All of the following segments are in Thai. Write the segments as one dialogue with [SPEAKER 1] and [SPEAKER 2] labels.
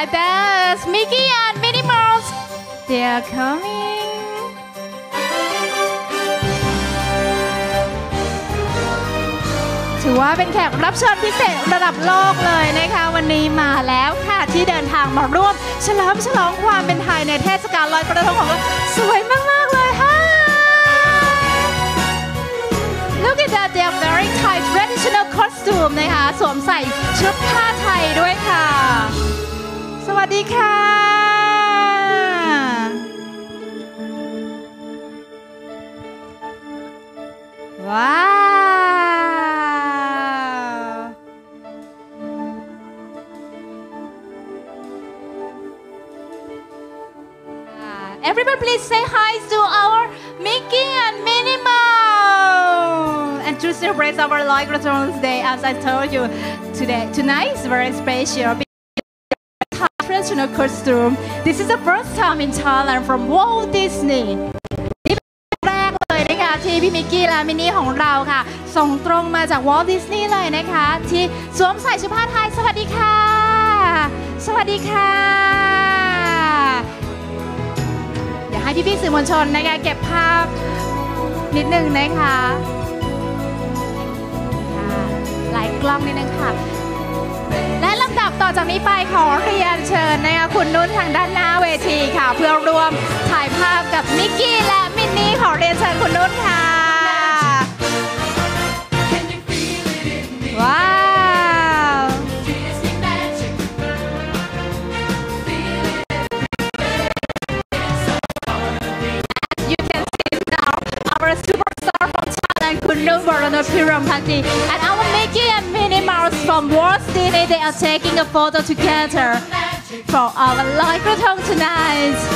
[SPEAKER 1] my best. Mickey and Minnie Mouse, they are coming. ถือว่าเป็นแขกรับเชิญพิเศษระดับโลกเลยนะคะ วันนี้มาแล้วค่ะที่เดินทางมาร่วมฉลองฉลองความเป็นไทยในเทศกาลลอยกระทงของเราสวยมาก ๆ เลยฮะ Look at that they are wearing Thai traditional costume นะคะ สวมใส่ชุดผ้าไทยด้วยค่ะ วัสดีค่ะ ว้าว Everyone please say hi to our Mickey and Minnie Mouse and to celebrate our Light Returns Day as I told you today tonight is very special Thai Traditional costume this is the first time in Thailand from Walt Disney นี่เป็นครั้งแรกเลยนะคะที่พี่มิกกี้และมินนี่ของเราค่ะ ส่งตรงมาจากวอลดิสนีย์เลยนะคะ ที่สวมใส่ชุดผ้าไทย สวัสดีค่ะ สวัสดีค่ะเดี๋ยวให้พี่ๆสื่อมวลชนนะคะเก็บภาพนิดนึงนะคะหลายกล้องนิดนึงค่ะ ต่อจากนี้ไปขอเรียนเชิญนะคะคุณนุ่นทางด้านหน้าเวทีค่ะ เพื่อร่วมถ่ายภาพกับมิกกี้และมินนี่ขอเรียนเชิญคุณนุ่นค่ะ Kunun Varanupiramhati, and our Mickey and Minnie Mouse from Walt Disney. They are taking a photo together for our live Krathong tonight.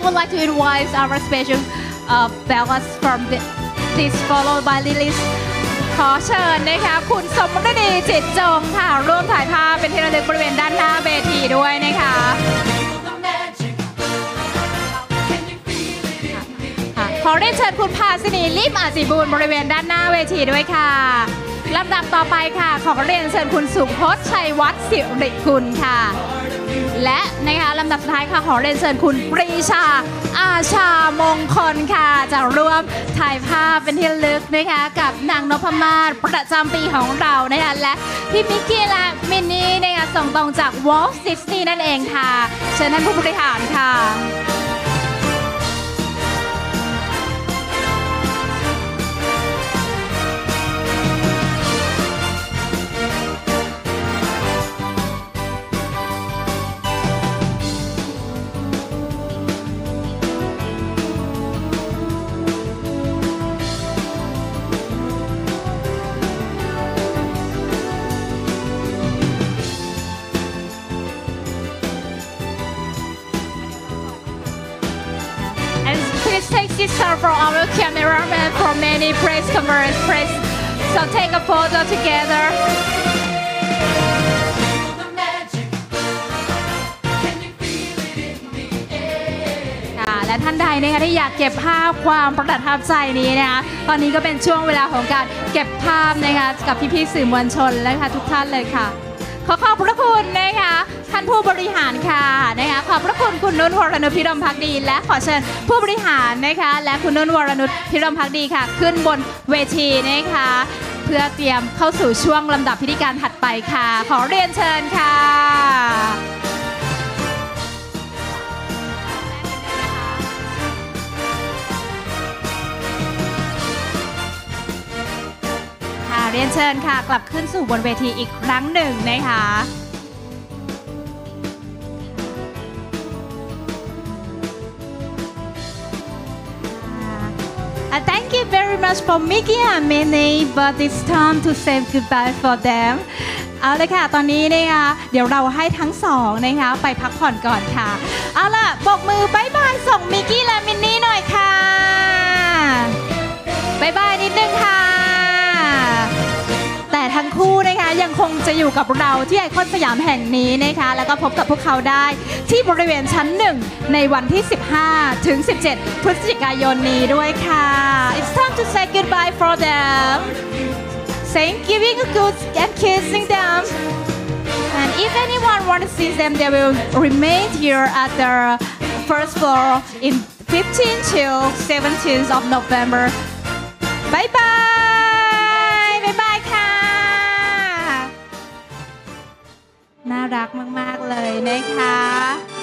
[SPEAKER 1] And next, would like to invite our special uh, bellas from the, this followed by Lily's ขอเชิญนะคะคุณสมฤดีจิตจงค่ะ ร่วมถ่ายภาพเป็นที่ระลึกบริเวณด้านหน้าเวทีด้วยนะคะค่ะขอเรียนเชิญคุณภาสินีลิมอาจิบูลบริเวณด้านหน้าเวทีด้วยค่ะลำดับต่อไปค่ะ ขอเรียนเชิญคุณสุพจน์ชัยวัฒน์สิริคุณค่ะ และนะคะลำดับสุดท้ายค่ะขอเรียนเชิญคุณปรีชา อาชามงคลค่ะจะร่วมถ่ายภาพเป็นที่ระลึกนะคะกับนางนพมาศประจำปีของเรานะคะและพี่มิกกี้และมินนี่นะคะส่งตรงจากวอลต์ดิสนีย์นั่นเองค่ะ เชิญท่านผู้บริหารค่ะ take this shot for our cameraman for many press conference. Press. So take a photo together. ค่ะและท่านใดนะคะที่อยากเก็บภาพความประทับใจนี้นะคะตอนนี้ก็เป็นช่วงเวลาของการเก็บภาพนะคะกับพี่ๆสื่อมวลชนและค่ะทุกท่านเลยค่ะ ขอขอบพระคุณนะคะ ท่านผู้บริหารค่ะนะคะขอบพระคุณคุณนุ่นวรนุชพิรมพักดีและขอเชิญผู้บริหารนะคะ และคุณนุ่นวรนุชพิรมพักดีค่ะ ขึ้นบนเวทีนะคะ เพื่อเตรียมเข้าสู่ช่วงลำดับพิธีการถัดไปค่ะ ขอเรียนเชิญค่ะค่ะเรียนเชิญค่ะ กลับขึ้นสู่บนเวทีอีกครั้งหนึ่งนะคะ Uh, thank you very much for Mickey and Minnie, but it's time to say goodbye for them. เอาเลยค่ะ ตอนนี้นะคะเดี๋ยวเราให้ทั้งสองนะคะไปพักผ่อนก่อนค่ะ เอาล่ะโบกมือ bye bye ส่งมิกกี้และมินนี่หน่อยค่ะ bye bye นิดนึงค่ะ ทั้งคู่นะคะยังคงจะอยู่กับเราที่ไอคอนสยามแห่งนี้นะคะแล้วก็พบกับพวกเขาได้ที่บริเวณชั้นหนึ่งในวันที่ 15 ถึง 17 พฤศจิกายนนี้ด้วยค่ะ It's time to say goodbye for them saying giving a good and kissing them and if anyone want to see them they will remain here at the first floor in 15 till 17th of November บา น่ารักมาก ๆ เลยนะคะ